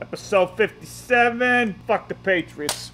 Episode 57. Fuck the Patriots.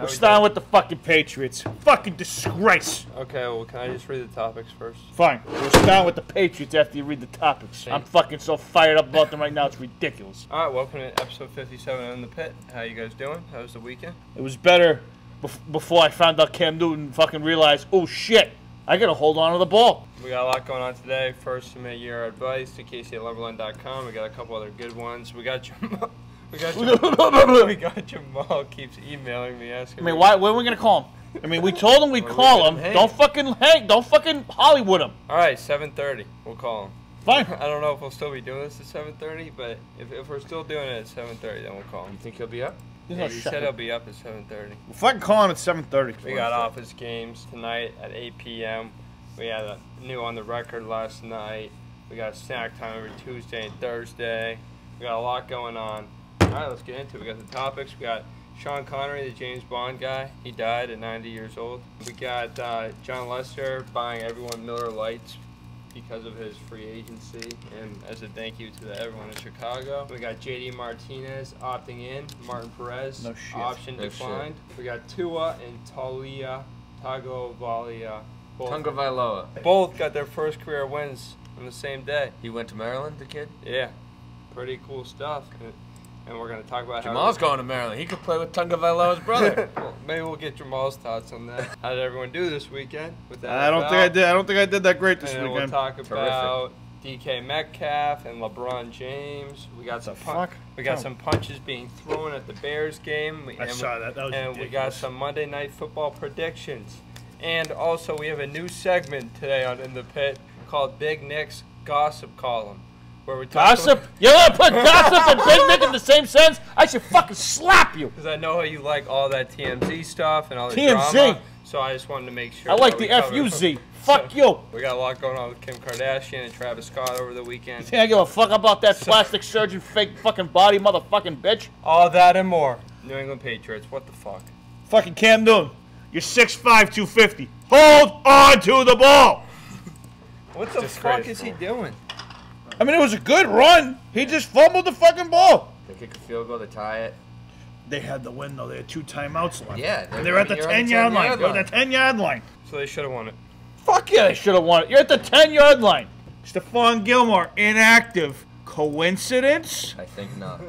We're starting with the fucking Patriots. Fucking disgrace. Okay, well, can I just read the topics first? Fine. We're starting with the Patriots after you read the topics. I'm fucking so fired up about them right now, it's ridiculous. All right, welcome to episode 57 of In the Pit. How you guys doing? How was the weekend? It was better bef- before I found out Cam Newton fucking realized, oh shit, I gotta hold on to the ball. We got a lot going on today. First, submit your advice to Casey at Lumberlend.com. We got a couple other good ones. We got Jamal. We got Jamal. we got Jamal keeps emailing me asking. I mean, me- why? When are we gonna call him? I mean, we told him we'd call him. hang. Don't fucking hang. Don't fucking Hollywood him. All right, 7:30. We'll call him. Fine. I don't know if we'll still be doing this at 7:30, but if, if we're still doing it at 7:30, then we'll call him. You think he'll be up? There's Yeah, no he shot. said he'll be up at 7:30. If I can call him at 7:30. We got office games tonight at 8 p.m. We had a new on the record last night. We got snack time every Tuesday and Thursday. We got a lot going on. All right, let's get into it. We got the topics. We got Sean Connery, the James Bond guy. He died at 90 years old. We got uh, Jon Lester buying everyone Miller Lites because of his free agency and as a thank you to the, everyone in Chicago. We got JD Martinez opting in. Martin Perez No shit. option No shit. declined. We got Tua and Taulia Tagovailoa. Both, Tunga Vailoa. both got their first career wins on the same day. He went to Maryland, the kid? Yeah, pretty cool stuff. And, and we're gonna talk about Jamal's how. going to Maryland. He could play with Tunga Vailoa's brother. well, maybe we'll get Jamal's thoughts on that. How did everyone do this weekend? With that I don't think I did. I don't think I did that great this And then we'll weekend. talk Terrific. about DK Metcalf and LeBron James. We got some pun- fuck? we got some punches being thrown at the Bears game. We- I and we- saw that. That was and we got some Monday Night Football predictions. And also, we have a new segment today on In the Pit called Big Nick's Gossip Column, where we talk Gossip? You want to put gossip and Big Nick in the same sentence? I should fucking slap you. Because I know how you like all that TMZ stuff and all the TMZ? drama. So I just wanted to make sure. I like the we covered- FUZ. Fuck So, you. We got a lot going on with Kim Kardashian and Travis Scott over the weekend. Think I give a fuck about that plastic surgeon fake fucking body motherfucking bitch? All that and more. New England Patriots. What the fuck? Fucking Cam Newton. You're 6'5", 250. Hold on to the ball. What the fuck is he doing? I mean, it was a good run. He just fumbled the fucking ball. they kick a field goal to tie it. They had the win, though. They had two timeouts left. Yeah, And they're at the 10 yard line. 10-yard They're at the 10 yard line. So they should have won it. Fuck yeah, they should have won it. You're at the 10 yard line. Stephon Gilmore, inactive. Coincidence? I think not.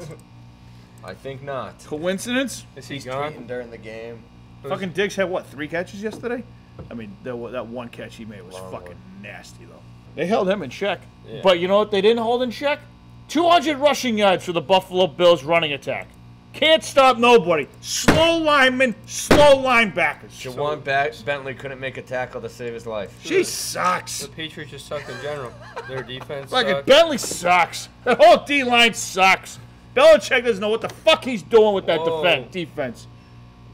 I think not. Coincidence? Is he He's gone? tweeting during the game. Fucking Diggs had what, three catches yesterday? I mean, that, that one catch he made was Long fucking one. nasty, though. They held him in check. Yeah. But you know what they didn't hold in check? 200 rushing yards for the Buffalo Bills running attack. Can't stop nobody. Slow linemen, slow linebackers. Ja'Whaun ba- Bentley couldn't make a tackle to save his life. She sucks. The Patriots just suck in general. Their defense Like sucks. Bentley sucks. The whole D line sucks. Belichick doesn't know what the fuck he's doing with that Whoa. defen- defense.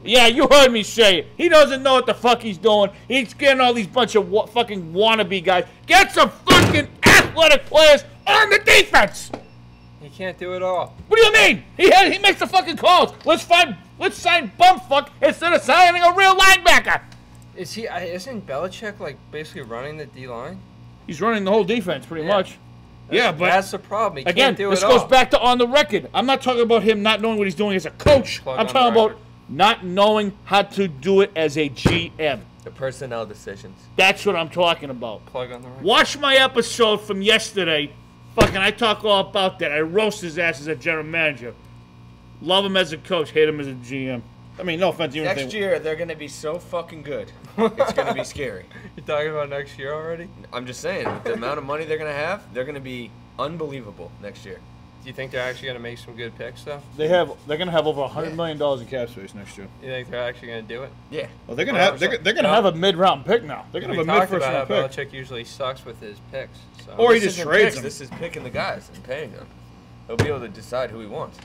Yeah, you heard me say it. He doesn't know what the fuck he's doing. He's getting all these bunch of wa- fucking wannabe guys. Get some fucking athletic players on the defense. He can't do it all. What do you mean? He had, he makes the fucking calls. Let's find let's sign bumfuck instead of signing a real linebacker. Is he? uh, Isn't Belichick like basically running the D line? He's running the whole defense pretty Yeah. much. Yeah, but that's the problem. He Again, can't do this it goes all. back to on the record. I'm not talking about him not knowing what he's doing as a coach. Plug I'm talking about. Not knowing how to do it as a GM. The personnel decisions. That's what I'm talking about. Plug on the right. Watch my episode from yesterday. Fucking, I talk all about that. I roast his ass as a general manager. Love him as a coach, hate him as a GM. I mean, no offense. Even if Next they- year, they're going to be so fucking good. It's going to be scary. You're talking about next year already? I'm just saying, with the amount of money they're going to have, they're going to be unbelievable next year. Do you think they're actually gonna make some good picks though? they have, they're gonna have over a hundred million dollars in cap space next year. You think they're actually gonna do it? Yeah. Well, they're gonna have, they're, they're gonna no. have a mid-round pick now. They're gonna have a mid-first about round how pick. Belichick usually sucks with his picks. So. Or he This just isn't trades picks, them. This is picking the guys and paying them. He'll be able to decide who he wants.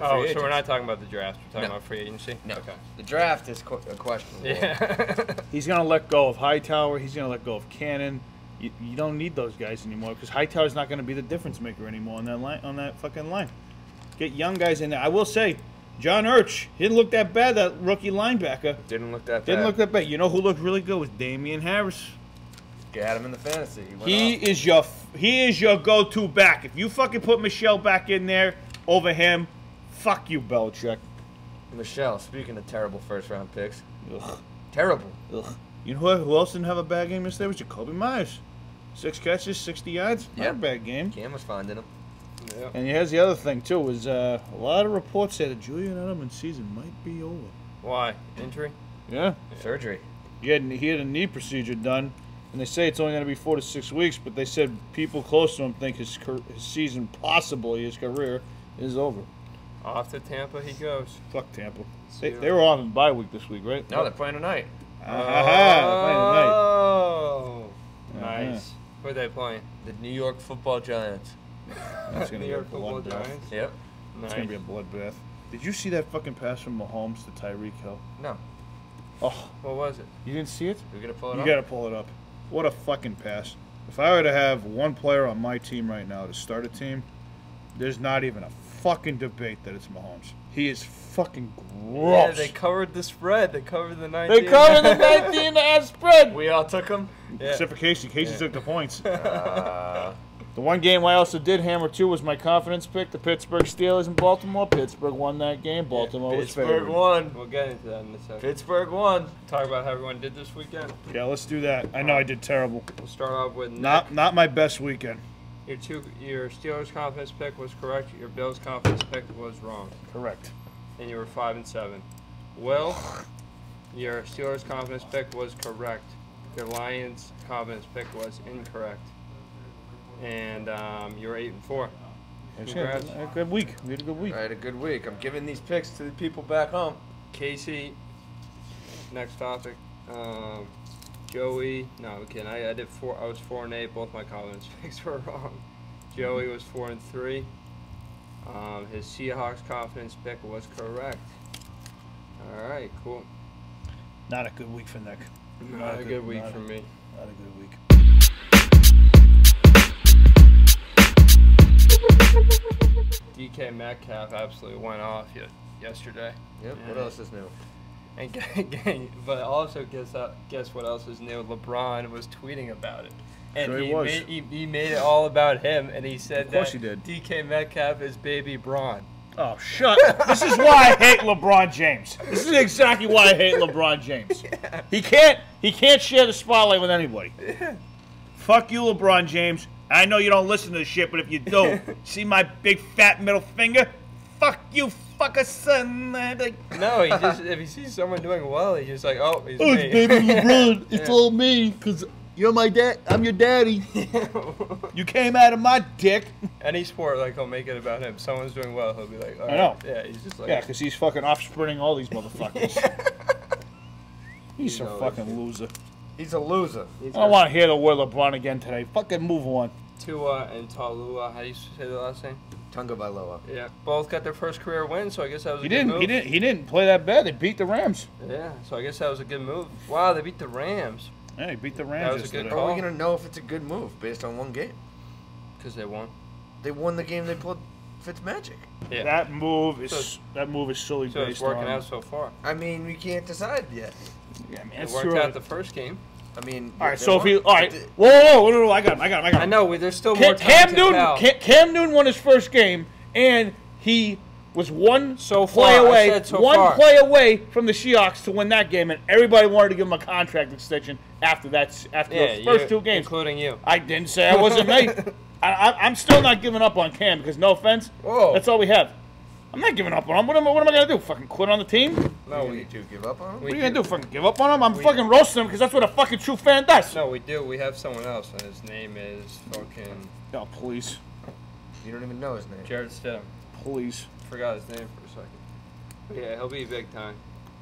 oh, free so we're not talking about the draft. We're talking No. about free agency. No. Okay. The draft is qu- a question. Yeah. He's gonna let go of Hightower. He's gonna let go of Cannon. You, you don't need those guys anymore because Hightower's not gonna be the difference maker anymore on that line. On that fucking line, get young guys in there. I will say, John Urch he didn't look that bad. That rookie linebacker Didn't look that bad. didn't look that bad. You know who looked really good was Damien Harris. Get him in the fantasy. went He is your he is your go-to back. If you fucking put Michel back in there over him, fuck you, Belichick. Michel. Speaking of terrible first round picks, Ugh, terrible. ugh. You know who, who else didn't have a bad game yesterday? Was Jakobi Meyers. Six catches, 60 yards. Not Yeah. a bad game. Cam was finding him. Yeah. And here's the other thing too: is uh, a lot of reports say that Julian Edelman's season might be over. Why? Injury? Yeah, Surgery. he had he had a knee procedure done, and they say it's only going to be four to six weeks. But they said people close to him think his his season, possibly his career, is over. Off to Tampa he goes. Fuck Tampa. They, See ya. they were on bye week this week, right? No, they're playing tonight. Ah, playing tonight. Oh, Uh-huh. nice. Who are they playing? The New York Football Giants. That's gonna New be a York Football bloodbath. Giants. Yep. It's Nice. gonna be a bloodbath. Did you see that fucking pass from Mahomes to Tyreek Hill? No. Oh, What was it? you didn't see it? We're gonna pull it You up. gotta pull it up. What a fucking pass. If I were to have one player on my team right now to start a team, there's not even a fucking debate that it's Mahomes. He is fucking gross. Yeah, they covered the spread. They covered the 19. they covered the 19 and a spread. We all took him. Yeah. Except for Casey. Casey Yeah. took the points. Uh, The one game I also did hammer too was my confidence pick, the Pittsburgh Steelers in Baltimore. Pittsburgh won that game. Baltimore was Pittsburgh favored. won. We'll get into that in a second. Pittsburgh won. Talk about how everyone did this weekend. Yeah, let's do that. I know I did terrible. We'll start off with Not not my best weekend. Your two, your Steelers confidence pick was correct. Your Bills confidence pick was wrong, Correct. and you were five and seven. Will, your Steelers confidence pick was correct. Your Lions confidence pick was incorrect, and um, you were eight and four. Actually, had Congrats. a good week. We had a good week. I had a good week. I'm giving these picks to the people back home. Casey, next topic. Um, Joey, no, I'm kidding. I, I did four. I was four and eight. Both my confidence picks were wrong. Joey was four and three. Um, his Seahawks confidence pick was correct. All right, cool. Not a good week for Nick. Not a good week not for a- me. Not a good week. DK Metcalf absolutely went off yesterday. Yep. What else is new? And but also guess uh, guess what else is new? LeBron was tweeting about it, and Sure he he, was. made he, he made it all about him, and he said Of course that he did. DK Metcalf is baby Braun. Oh, shut! this is why I hate LeBron James. This is exactly why I hate LeBron James. He can't. He can't share the spotlight with anybody. Fuck you, LeBron James. I know you don't listen to this shit, but if you do, see my big fat middle finger? Fuck you, fucker, son. Like, No, he just if he sees someone doing well, he's just like, oh, he's Oh, me. it's baby LeBron. It's Yeah. all me, cause you're my dad. I'm your daddy. You came out of my dick. Any sport, like he'll make it about him. Someone's doing well, he'll be like, all I know. Yeah, he's just like, Yeah, cause he's fucking offspring all these motherfuckers. He's a know, fucking loser. He's a loser. he's I don't want to hear the word LeBron again today. Fucking move on. Tua and Talua. How do you say the last name? Tunga Bailoa. Yeah, both got their first career win, so I guess that was a He good didn't. move. He didn't. He didn't play that bad. They beat the Rams. Yeah, so I guess that was a good move. Wow, they beat the Rams Yeah, they beat the Rams. That Rams was a good yesterday. How are we gonna know if it's a good move based on one game? because they won. They won the game. They pulled Fitzmagic. Yeah, That move is So- that move is solely so based it's working on. out so far. I mean, we can't decide yet. Yeah, man, It worked too out the first game. I mean, All right, so if he, all right, whoa, whoa, whoa, no, I got him, I got him, I got him. I know. There's still more Cam, time Cam to Newton. Cam, Cam Newton won his first game, and he was one So play far, away, so one far. play away from the Seahawks to win that game, and everybody wanted to give him a contract extension after that, after yeah, those first two games. including you. I didn't say I wasn't. I, I, I'm still not giving up on Cam because no offense, Whoa. that's all we have. I'm not giving up on him. What am, I- what am I gonna do? Fucking quit on the team? No, we we need to give up on him. What are you gonna do. do? Fucking give up on him? I'm We- fucking roasting him because that's what a fucking true fan does. No, we do. We have someone else, and his name is fucking Oh, please, You don't even know his name. Jarrett Stidham. please. Forgot his name for a second. Yeah, he'll be big time.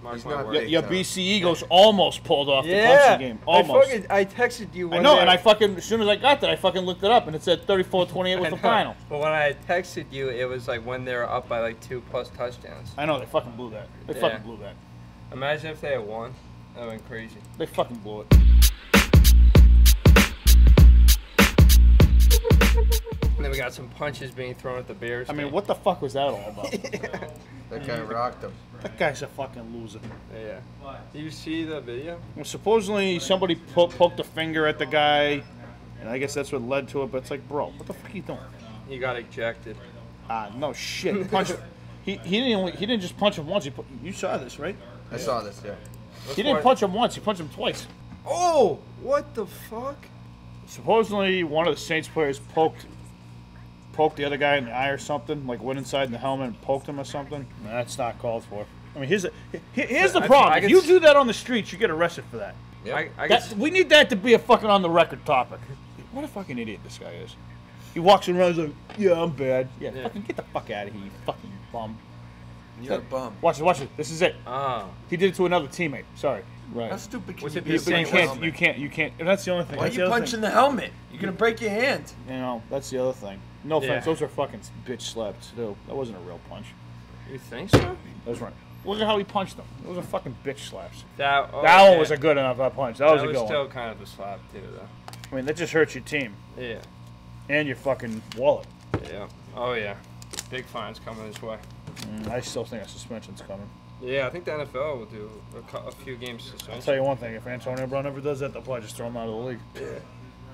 Mark He's my not word. Your, big your time. BC Eagles almost pulled off the Yeah, Clemson game. Almost. I fucking I texted you. I know, day- and I fucking as soon as I got that, I fucking looked it up, and it said 34-28 was the final. But when I texted you, it was like when they were up by like two plus touchdowns. I know they fucking blew that. They Yeah. fucking blew that. Imagine if they had won. That would been crazy. They fucking blew it. And then we got some punches being thrown at the Bears. I mean, game. what the fuck was that all about? That guy rocked him. That guy's a fucking loser. Yeah. Do you see the video? Well, supposedly somebody po- poked a finger at the guy, and I guess that's what led to it. But it's like, bro, what the fuck are you doing? He got ejected. Ah, no shit. He punched. he he didn't only, he didn't just punch him once. He pu- you saw this, right? I saw this, yeah. He didn't punch him once. He punched him twice. Oh, what the fuck? Supposedly, one of the Saints players poked poked the other guy in the eye or something, like went inside the helmet and poked him or something. That's not called for. I mean, here's the, here's the problem. I if you do that on the streets, you get arrested for that. Yeah. I, I That- we need that to be a fucking on the record topic. What a fucking idiot this guy is. He walks around he's like, yeah, I'm bad. Yeah, Yeah. fucking get the fuck out of here, you fucking bum. You're a bum. Watch it, watch it. This is it. ah, He did it to another teammate. Sorry. Right. How stupid can you it be? you, same you punching a can't. You can't. You can't. And that's the only thing. Why are That's you the other punching thing. the helmet? You're gonna break your hand. You know, that's the other thing. No offense. Yeah. Those are fucking bitch slaps too. That wasn't a real punch. you think so? Those weren't. Look at how he punched them. Those are fucking bitch slaps. That, oh, that one was a good enough uh, punch. That, That was a was good one. still kind of a slap too, though. I mean, that just hurts your team Yeah, and your fucking wallet. yeah. Oh yeah, big fines coming this way. Mm, I still think a suspension's coming. Yeah, I think the NFL will do a, a few games I'll tell you one thing: if Antonio Brown ever does that, they'll probably just throw him out of the league. He's-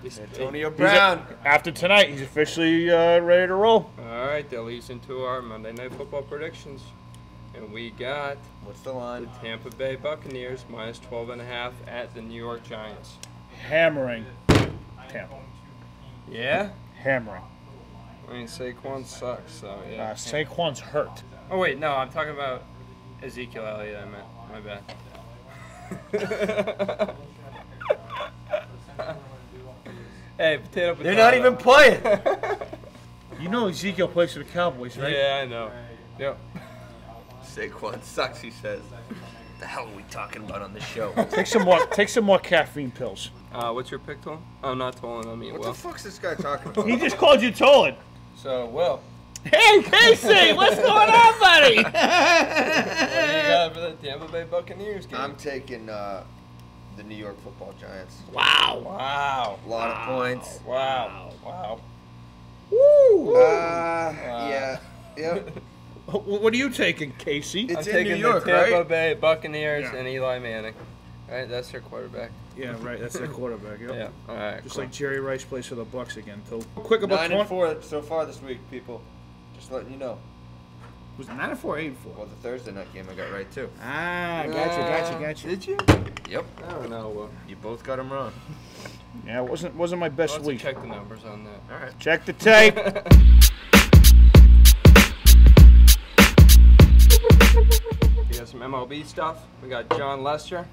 Antonio He's Brown. a- after tonight, he's officially uh, ready to roll. All right, that leads into our Monday Night Football predictions, and we got What's the line? the line? Tampa Bay Buccaneers minus 12 and a half at the New York Giants. Hammering Tampa. Yeah, Hammering. I mean Saquon sucks, so Uh, yeah. Saquon's hurt. Oh wait, no, I'm talking about Ezekiel Elliott. I meant my bad. hey, potato, potato. They're not even playing. You know Ezekiel plays for the Cowboys, right? Yeah, I know. Yep. Saquon sucks, he says. What the hell are we talking about on this show? Take some more. Take some more caffeine pills. Uh, what's your pick, Tolan? Oh, not Tolan. I mean, what Will. the fuck's this guy talking about? He just called you Tolan. So, Will, Hey, Casey, what's going on, buddy? what do you got for the Tampa Bay Buccaneers game? I'm taking uh, the New York Football Giants. wow. wow. A lot of points. Wow. Wow. Woo. Uh, yeah. Yep. What are you taking, Casey? It's I'm in taking New York, the Tampa right? Bay Buccaneers Yeah. and Eli Manning. All right, that's their quarterback. Yeah, right. That's their quarterback. Yep. Yeah. All right. Just cool. like Jerry Rice plays for the Bucks again. Too. Quick about Nine 20 and four so far this week, people. Just letting you know. Was it nine and four, or eight and four? Well, the Thursday night game I got right too. Ah, gotcha, gotcha, gotcha. Did you? Yep. I don't know. Will. You both got them wrong. Yeah, it wasn't wasn't my best have to week. check the numbers on that. All right. Check the tape. We got some MLB stuff. We got Jon Lester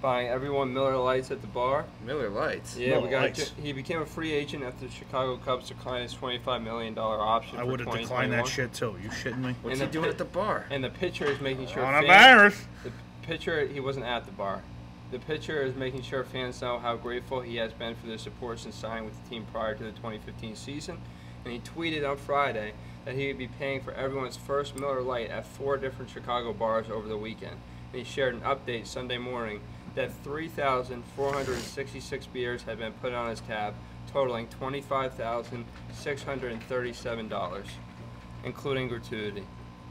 buying everyone Miller Lites at the bar. Miller Lites. Yeah, we got. Lights. He became a free agent after the Chicago Cubs declined his twenty-five million dollar option. I for would have declined that shit too. You shitting me? What's And he doing pit- at the bar? And the pitcher is making sure. On a fans- virus. The pitcher, he wasn't at the bar. The pitcher is making sure fans know how grateful he has been for their support since signing with the team prior to the 2015 season. And he tweeted on Friday that he would be paying for everyone's first Miller Lite at four different Chicago bars over the weekend. And he shared an update Sunday morning that 3,466 beers had been put on his tab, totaling $25,637, including gratuity.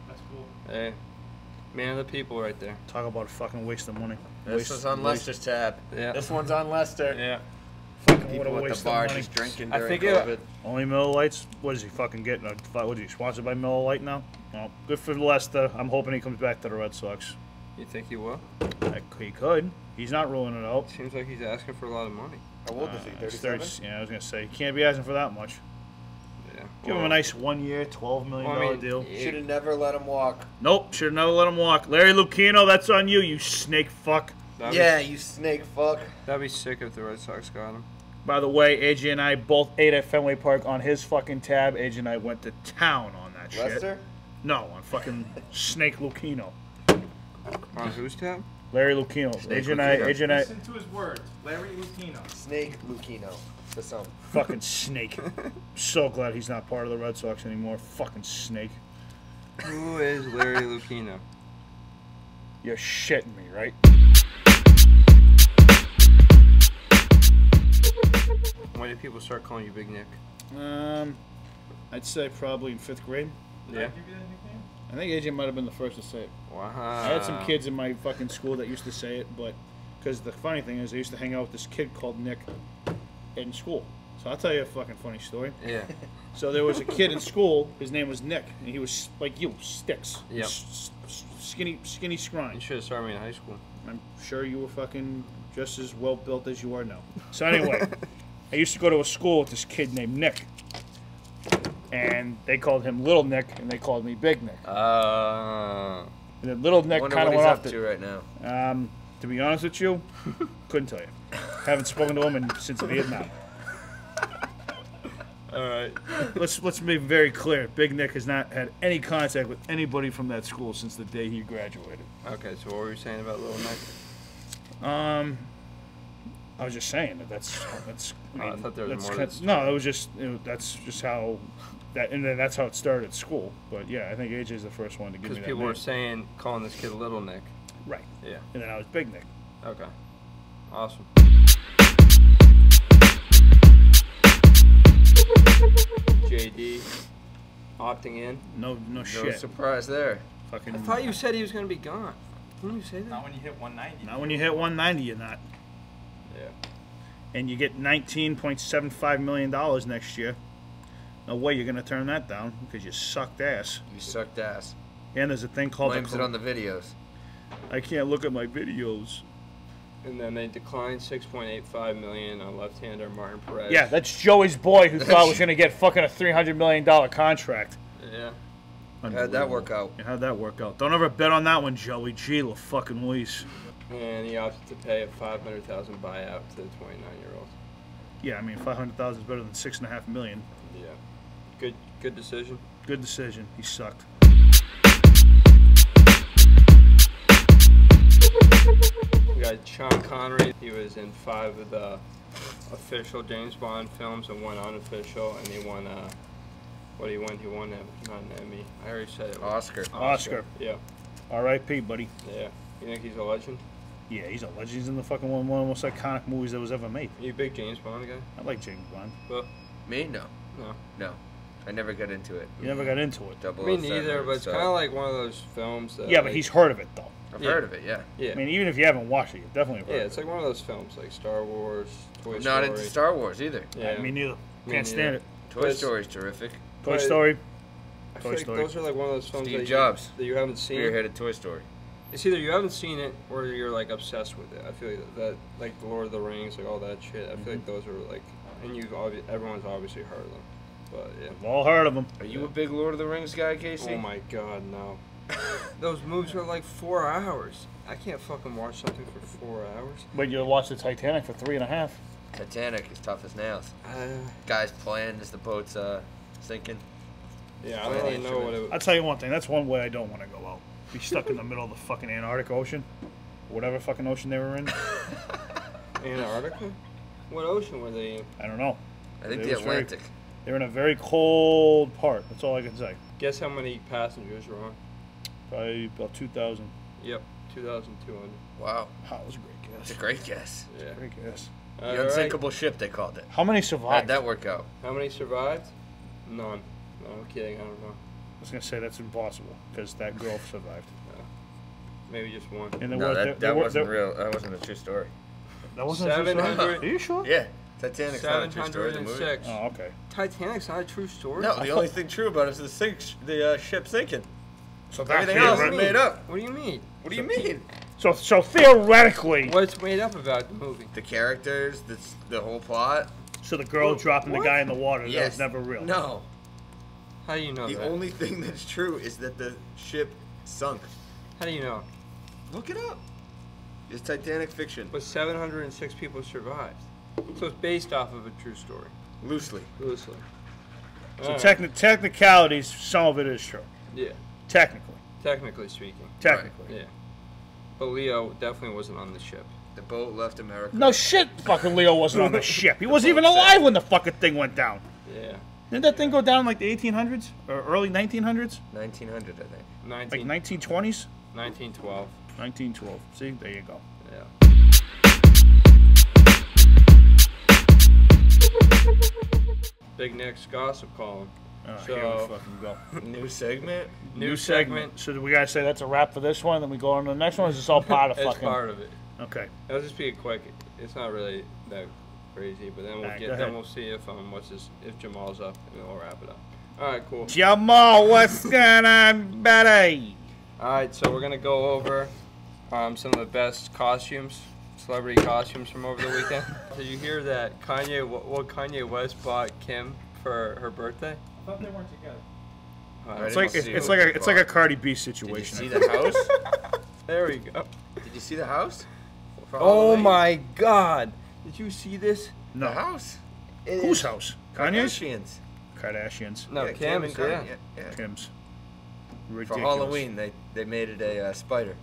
That's cool. Hey, man of the people right there. Talk about a fucking waste of money. This Waste- is on waste- Lester's tab. Yeah. This one's on Lester. Yeah. Fucking what a People at the bar just drinking I during think it- COVID. Only Miller Lites. What is he fucking getting? A, what is he sponsored by Miller Lite now? Well, good for Lester. I'm hoping he comes back to the Red Sox. You think he will? Heck, He could. He's not ruling it out. Seems like he's asking for a lot of money. How old is he? Uh, 37? 30 yeah, I was gonna say he can't be asking for that much. Yeah. Give him a nice one year, twelve million Well, I mean, deal. Should have never let him walk. Nope, should have never let him walk. Larry Lucchino, that's on you, you snake fuck. That'd Yeah, you snake fuck. That'd be sick if the Red Sox got him. By the way, AJ and I both ate at Fenway Park on his fucking tab. AJ and I went to town on that shit. Lester? No, on fucking Snake Lucchino. On whose tab? Larry Lucchino. Snake AJ and I, Lucchino. AJ I, Listen to his words. Larry Lucchino. Snake Lucchino. The song. fucking snake. so glad he's not part of the Red Sox anymore. Fucking snake. Who is Larry Lucchino? You're shitting me, right? When did people start calling you Big Nick? Um, I'd say probably in fifth grade. Did I Yeah. Give you that nickname? I think AJ might have been the first to say it. Wow. I had some kids in my fucking school that used to say it, but because the funny thing is, I used to hang out with this kid called Nick in school. So I'll tell you a fucking funny story. Yeah. So there was a kid in school. His name was Nick, and he was like you, sticks. S- skinny, skinny You should have started me in high school. I'm sure you were fucking just as well built as you are now. So anyway, I used to go to a school with this kid named Nick, and they called him Little Nick, and they called me Big Nick. Uh, And then Little Nick kind of went up off to the. right now. Um, to be honest with you, couldn't tell you. Haven't spoken to him in, since Vietnam. all right. Let's let's be very clear. Big Nick has not had any contact with anybody from that school since the day he graduated. Okay, so what were you saying about Little Nick? Um, I was just saying that that's that's. Oh, I thought there was more kind- the No, it was just you know, that's just how that, and then that's how it started at school. But yeah, I think AJ is the first one to give Because me that people name. were saying, calling this kid Little Nick. right, Yeah. and then I was Big Nick. Okay. Awesome. JD opting in. No, no No shit. surprise there. Fucking. I thought you said he was going to be gone. Didn't you say that? Not when you hit 190. Not when you hit 190, you're not. Yeah. And you get 19.75 million dollars next year. No way you're gonna turn that down because you sucked ass. You sucked ass. And there's a thing called. Blames the, it on the videos. I can't look at my videos. And then they declined 6.85 million on left-hander Martin Perez. Yeah, that's Joey's boy who thought was gonna get fucking a 300 million dollar contract. Yeah. How'd that work out? Yeah, how'd that work out? Don't ever bet on that one, Joey. Gee, la fucking Louise. And he opted to pay a 500,000 buyout to the 29-year-old. Yeah, I mean, 500,000 is better than six and a half million. Yeah. Good. Good decision. Good decision. He sucked. We got Sean Connery. He was in five of the official James Bond films and one unofficial, and he won. Uh, what did he win? He won a, not an Emmy. I already said it. Oscar. Oscar. Yeah. R.I.P. Buddy. Yeah. You think he's a legend? Yeah, he's a legend. He's in the fucking one, one of the most iconic movies that was ever made. Are you a big James Bond guy? I like James Bond. Well, Me? No. no. No. I never got into it. You never got into it. Double Me oh neither, but it's stuff. kind of like one of those films that. Yeah, but like- he's heard of it though. I've yeah. heard of it, yeah. Yeah. I mean, even if you haven't watched it, you've definitely heard yeah, of it's it. like one of those films, like Star Wars, Toy I'm Story. not into Star Wars either. Yeah. Me neither. Me Can't stand it. Toy But it's- Story's terrific. Toy Story. I Toy feel like Story. those are like one of those films Steve that, Jobs. You, that you haven't seen. Spearheaded Toy Story. It's either you haven't seen it or you're like obsessed with it. I feel like that, like Lord of the Rings, like all that shit. I feel mm-hmm. like those are like, and you've obvi- everyone's obviously heard of them, but yeah. We've all heard of them. Are you a big Lord of the Rings guy, Casey? Oh my god, no. Those movies are like four hours. I can't fucking watch something for four hours. But you'll watch the Titanic for three and a half. Titanic is tough as nails. Uh, Guys playing as the boat's uh, sinking. yeah, I don't really know what it. I'll tell you one thing. That's one way I don't want to go out. Be stuck in the middle of the fucking Antarctic Ocean, whatever fucking ocean they were in. Antarctica? What ocean were they in? I don't know. I think It the was very- Atlantic. They're in a very cold part. That's all I can say. Guess how many passengers were on? Probably about two thousand. Yep, 2,200. Wow. Wow, that was a great guess. That's a guess. great guess. Yeah. Great guess. The All right. unsinkable ship, they called it. How many How'd survived? that work out? How many survived? None. No, I'm kidding. I don't know. I was gonna say that's impossible because that girl survived. Maybe just one. And there No, were, that, there, that there wasn't there- real. That wasn't a true story. That wasn't a true story? 700 Are you sure? Yeah, Titanic's not a true story. The movie. 706. Oh, okay. Titanic's not a true story? No, the only thing true about it is the sink, the uh, ship sinking. So Everything else What is do theoret- you made up. What do you mean? What do you mean? So so theoretically, What's made up about the movie? The characters, the the whole plot. so the girl What? dropping the guy in the water that was never real. No. How do you know The that? only thing that's true is that the ship sunk. How do you know? Look it up. It's Titanic fiction. But 706 people survived. So it's based off of a true story. Loosely. Loosely. So Alright. techni- technicalities, some of it is true. Yeah, Technically, technically speaking. technically. Yeah. But Leo definitely wasn't on the ship. The boat left America. No shit, fucking Leo wasn't on the ship. He wasn't even alive when the fucking thing went down. Yeah. Didn't that thing go down like the 1800s or early 1900s? 1900, I think. 19, Like 1920s? 1912. 1912. See, there you go. Yeah. Big Nick's gossip column. Oh, So- here we fucking go. New segment. New segment. So do we gotta say that's a wrap for this one, then we go on to the next one? Or is this all part of It's fucking? part of it. Okay. It'll just be a quick. It's not really that crazy, but then we'll Alright, get. Then ahead. we'll see if um what's this if Jamal's up, and then we'll wrap it up. All right, cool. Jamal, what's going on, buddy? All right, so we're gonna go over um some of the best costumes, celebrity costumes from over the weekend. Did you hear that Kanye? What, what Kanye West bought Kim for her birthday? I thought they weren't together. Uh, It's like it's, it's like a they it's like a bought. Cardi B situation. Did you situation. see the house? there we go. Did you see the house? Oh Halloween? my God! Did you see this? The house. It Whose house? Kanye's? Kardashians. Kardashians. No, yeah, Kim Kim's. and Kanye, Yeah. yeah, yeah. Kim's. For Halloween, they they made it a uh, spider.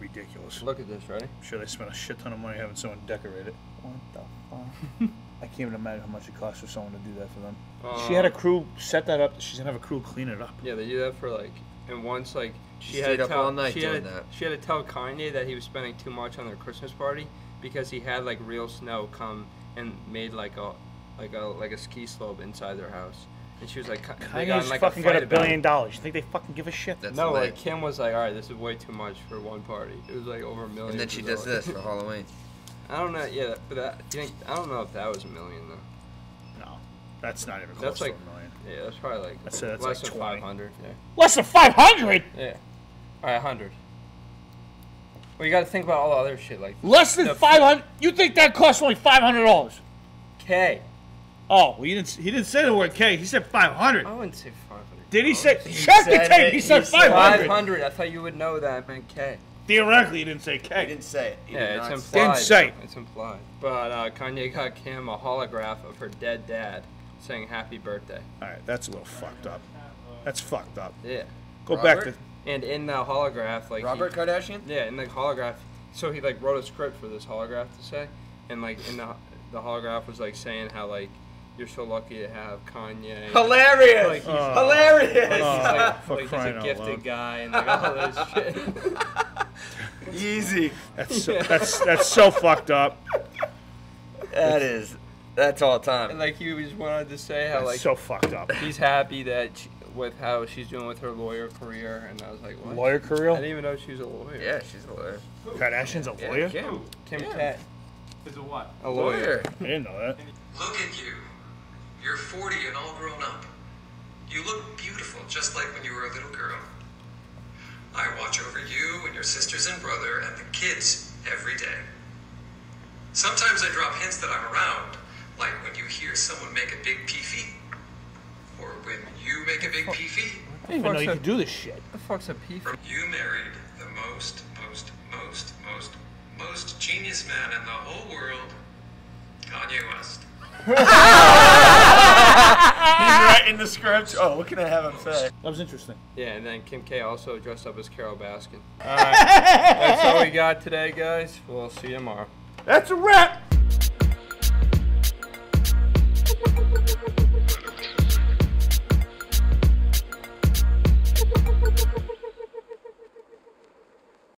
Ridiculous. Look at this. Ready? I'm sure they spent a shit ton of money having someone decorate it. What the fuck? I can't even imagine how much it costs for someone to do that for them. Uh, she had a crew set that up. She's gonna have a crew clean it up. Yeah, they do that for like, and once like she She had to up tell all night she doing had, that. she had to tell Kanye that he was spending too much on their Christmas party because he had like real snow come and made like a like a like a ski slope inside their house, and she was like, Ka- they got in, like fucking a got a billion dollars. You think they fucking give a shit? That's No, lit. like Kim was like, all right, this is way too much for one party. It was like over a million. and then she does this for Halloween. I don't know. Yeah, but that, do you think, I don't know if that was a million though. No, that's not even close That's to like a million. Yeah, that's probably like That's- that's less like than five hundred. Yeah. Less than five hundred. Yeah. All right, hundred. Well, you got to think about all the other shit like Less than five hundred. You think that costs only five hundred dollars? K. Oh, well, you didn't. He didn't say the word K. He said five hundred. I wouldn't say five hundred. Did he say? He Check the said tape. it. He said He said five Five hundred. hundred. I thought you would know that I meant K. Theoretically, he didn't say K. He didn't say it. He Yeah, did it's not implied. Didn't say. It's implied. But uh, Kanye got Kim a holograph of her dead dad saying "Happy Birthday." All right, that's a little fucked up. That's fucked up. Yeah. Go back to. And in the holograph, like he- Robert Kardashian. Yeah, in the holograph, so he like wrote a script for this holograph to say, and like in the the holograph was like saying how like you're so lucky to have Kanye. Hilarious. Like he's, Oh. Hilarious. like, he's, Oh, like, for like, he's crying a out gifted loud. guy and like all this shit. Easy. That's so, that's that's so fucked up. That is. That's all time. and time. like he just wanted to say how That's like so fucked up. he's happy that she, with how she's doing with her lawyer career, and I was like, what? Lawyer career? I didn't even know she was a lawyer. Yeah, she's a lawyer. Kardashian's a Yeah, lawyer. Kim. Kim Yeah. Cat, Is a what? a lawyer. Lawyer. I didn't know that. Look at you. You're 40 and all grown up. You look beautiful, just like when you were a little girl. I watch over you and your sisters and brother and the kids every day. Sometimes I drop hints that I'm around, like when you hear someone make a big peefee, or when you make a big peefee. I didn't even know you could do this shit. The fuck's a pee? Or you married the most, most, most, most, most genius man in the whole world, Kanye West. He's writing the script. Oh, what can I have him say? That was interesting. Yeah, and then Kim K also dressed up as Carole Baskin. All right, That's all we got today, guys. We'll see you tomorrow. that's a wrap.